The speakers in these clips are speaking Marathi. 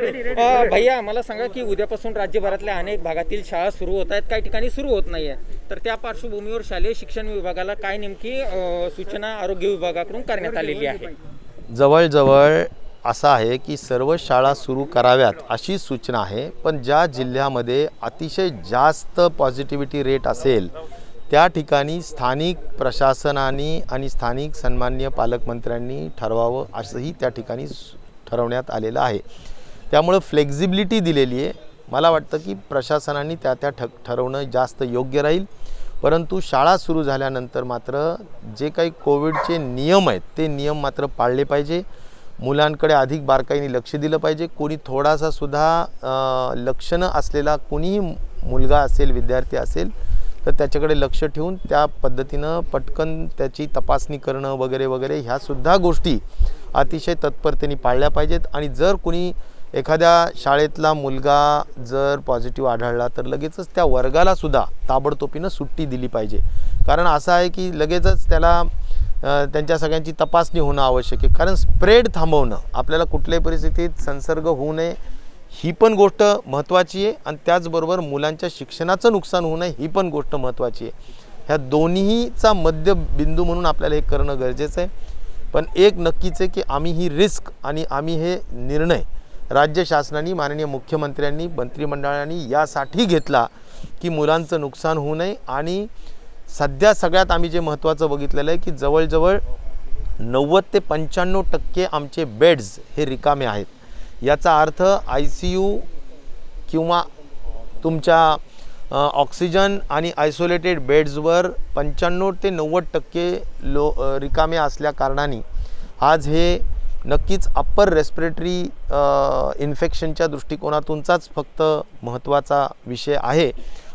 अ, भैया मला सांगा की उद्यापासून राज्यभरातल्या अनेक भागातील शाळा सुरू होत आहेत. काही ठिकाणी सुरू होत नाहीये. तर त्या पार्श्वभूमीवर शालेय शिक्षण विभागाला काय नेमकी सूचना आरोग्य विभागाकडून करण्यात आलेली आहे? जवळजवळ असं आहे की सर्व शाळा सुरू कराव्यात अशी सूचना आहे. पण ज्या जिल्ह्यामध्ये अतिशय जास्त पॉझिटिव्हिटी रेट असेल त्या ठिकाणी स्थानिक प्रशासनाने आणि स्थानिक सन्मान्य पालकमंत्र्यांनी ठरवावं असंही त्या ठिकाणी ठरवण्यात आलेलं आहे. त्यामुळं फ्लेक्झिबिलिटी दिलेली आहे. मला वाटतं की प्रशासनाने त्या त्या ठ ठरवणं जास्त योग्य राहील. परंतु शाळा सुरू झाल्यानंतर मात्र जे काही कोविडचे नियम आहेत ते नियम मात्र पाळले पाहिजे. मुलांकडे अधिक बारकाईने लक्ष दिलं पाहिजे. कोणी थोडासा सुद्धा लक्षणं असलेला कोणीही मुलगा असेल विद्यार्थी असेल तर त्याच्याकडे लक्ष ठेवून त्या पद्धतीनं पटकन त्याची तपासणी करणं वगैरे वगैरे ह्यासुद्धा गोष्टी अतिशय तत्परतेने पाळल्या पाहिजेत. आणि जर कुणी एखाद्या शाळेतला मुलगा जर पॉझिटिव्ह आढळला तर लगेचच त्या वर्गालासुद्धा ताबडतोबीनं सुट्टी दिली पाहिजे. कारण असं आहे की लगेचच त्याला त्यांच्या सगळ्यांची तपासणी होणं आवश्यक आहे. कारण स्प्रेड थांबवणं आपल्याला कुठल्याही परिस्थितीत संसर्ग होऊ नये ही पण गोष्ट महत्त्वाची आहे. आणि त्याचबरोबर मुलांच्या शिक्षणाचं नुकसान होऊ नये ही पण गोष्ट महत्त्वाची आहे. ह्या दोन्हीचा मध्यबिंदू म्हणून आपल्याला हे करणं गरजेचं आहे. पण एक नक्कीच आहे की आम्ही ही रिस्क आणि आम्ही हे निर्णय राज्य शासनाने माननीय मुख्यमंत्र्यांनी मंत्रिमंडळाने यासाठी घेतला की मुलांचं नुकसान होऊ नये. आणि सध्या सगळ्यात आम्ही जे महत्त्वाचं बघितलेलं आहे की जवळजवळ नव्वद ते पंच्याण्णव टक्के आमचे बेड्स हे रिकामे आहेत. याचा अर्थ आय सी यू किंवा तुमच्या ऑक्सिजन आणि आयसोलेटेड बेड्सवर पंच्याण्णव ते नव्वद टक्के लो रिकामे असल्या कारणाने आज हे नक्कीच अप्पर रेस्पिरेटरी इन्फेक्शनच्या दृष्टिकोनातूनचाच फक्त महत्त्वाचा विषय आहे.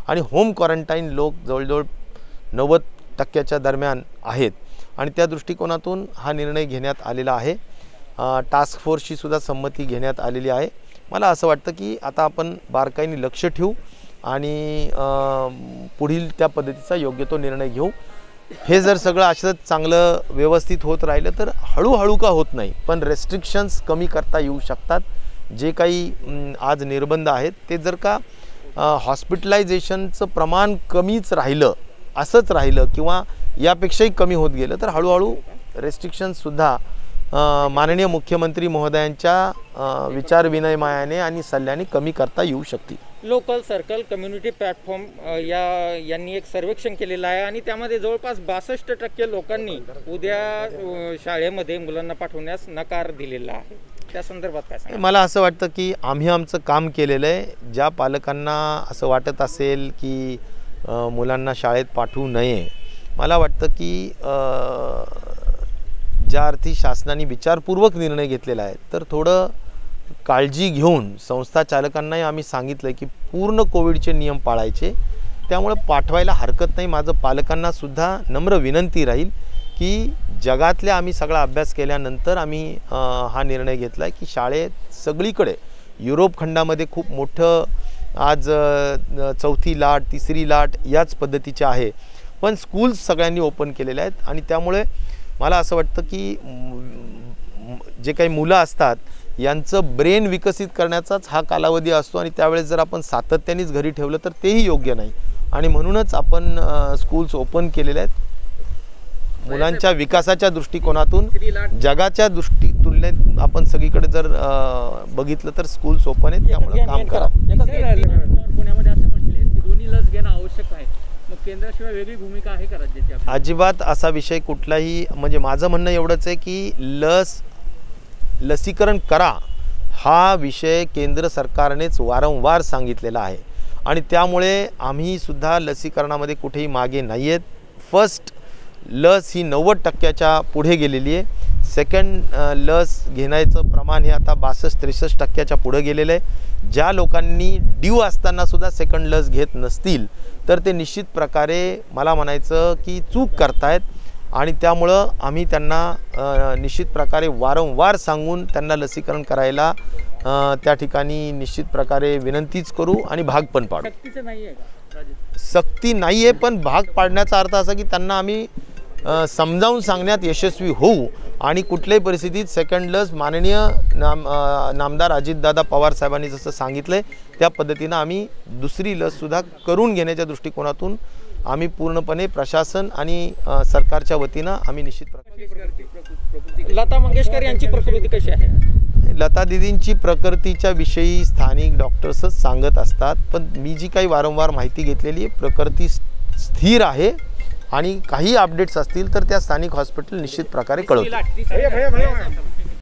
आणि होम क्वारंटाईन लोक जवळजवळ नव्वद टक्क्याच्या दरम्यान आहेत. आणि त्या दृष्टिकोनातून हा निर्णय घेण्यात आलेला आहे. टास्क फोर्सची सुद्धा संमती घेण्यात आलेली आहे. मला असं वाटतं की आता आपण बारकाईने लक्ष ठेवू आणि पुढील त्या पद्धतीचा योग्य तो निर्णय घेऊ. हे जर सगळं असंच चांगलं व्यवस्थित होत राहिलं तर हळूहळू का होत नाही. पण रेस्ट्रिक्शन्स कमी करता येऊ शकतात. जे काही आज निर्बंध आहेत ते जर का हॉस्पिटलायझेशनचं प्रमाण कमीच राहिलं असंच राहिलं किंवा यापेक्षाही कमी होत गेलं तर हळूहळू रेस्ट्रिक्शन्ससुद्धा माननीय मुख्यमंत्री महोदयांच्या विचारविनिमयाने आणि सल्ल्याने कमी करता येऊ शकतील. लोकल सर्कल कम्युनिटी प्लॅटफॉर्म या यांनी एक सर्वेक्षण केलेलं आहे आणि त्यामध्ये जवळपास बासष्ट टक्के लोकांनी उद्या शाळेमध्ये मुलांना पाठवण्यास नकार दिलेला आहे. त्या संदर्भात काय मला असं वाटतं की आम्ही आमचं काम केलेलं आहे. ज्या पालकांना असं वाटत असेल की मुलांना शाळेत पाठवू नये मला वाटतं की ज्या अर्थी शासनाने विचारपूर्वक निर्णय घेतलेला आहे तर थोडं काळजी घेऊन संस्था चालकांनाही आम्ही सांगितलं की पूर्ण कोविडचे नियम पाळायचे. त्यामुळं पाठवायला हरकत नाही. माझं पालकांनासुद्धा नम्र विनंती राहील की जगातल्या आम्ही सगळा अभ्यास केल्यानंतर आम्ही हा निर्णय घेतला आहे की शाळेत सगळीकडे युरोप खंडामध्ये खूप मोठं आज चौथी लाट तिसरी लाट याच पद्धतीच्या आहे. पण स्कूल्स सगळ्यांनी ओपन केलेले आहेत आणि त्यामुळे मला असं वाटतं की जे काही मुलं असतात यांचं ब्रेन विकसित करण्याचाच हा कालावधी असतो आणि त्यावेळेस जर आपण सातत्यानेच घरी ठेवलं तर तेही योग्य नाही. आणि म्हणूनच आपण स्कूल्स ओपन केलेले आहेत. मुलांच्या विकासाच्या दृष्टिकोनातून जगाच्या दृष्टी तुलनेत आपण सगळीकडे जर बघितलं तर स्कूल्स ओपन आहेत त्यामुळे काम करा. पुण्यामध्ये असे म्हटले की दोन्ही लस घेणं आवश्यक आहे. मग केंद्राशिवाय वेगळी भूमिका आहे का राज्याची आपली? अजिबात असा विषय कुठलाही म्हणजे माझं म्हणणं एवढंच आहे की लस लसीकरण करा हा विषय केंद्र सरकारनेच वारंवार सांगितलेला आहे. आणि त्यामुळे आम्हीसुद्धा लसीकरणामध्ये कुठेही मागे नाही आहेत फर्स्ट लस ही नव्वद टक्क्याच्या पुढे गेलेली आहे. सेकंड लस घेण्याचं प्रमाण हे आता बासष्ट त्रेसष्ट टक्क्याच्या पुढे गेलेलं आहे. ज्या लोकांनी ड्यू असतानासुद्धा सेकंड लस घेत नसतील तर ते निश्चित प्रकारे मला म्हणायचं की चूक करतायत. आणि त्यामुळं आम्ही त्यांना निश्चित प्रकारे वारंवार सांगून त्यांना लसीकरण करायला त्या ठिकाणी निश्चित प्रकारे विनंतीच करू आणि भाग पण पाडू. सक्ती नाही आहे पण भाग पाडण्याचा अर्थ असा की त्यांना आम्ही समजावून सांगण्यात यशस्वी होऊ आणि कुठल्याही परिस्थितीत सेकंड लस माननीय नाम नामदार अजितदादा पवार साहेबांनी जसं सांगितलं आहे त्या पद्धतीनं आम्ही दुसरी लससुद्धा करून घेण्याच्या दृष्टिकोनातून आम्ही पूर्णपणे प्रशासन आणि सरकारच्या वतीनं आम्ही निश्चित प्रकारे लता मंगेशकर यांची प्रकृती कशी आहे? लता दिदींची प्रकृतीच्या विषयी स्थानिक डॉक्टर्सच सांगत असतात पण मी जी काही वारंवार माहिती घेतलेली आहे प्रकृती स्थिर आहे आणि काही अपडेट्स असतील तर त्या स्थानिक हॉस्पिटल निश्चित प्रकारे कळवतील.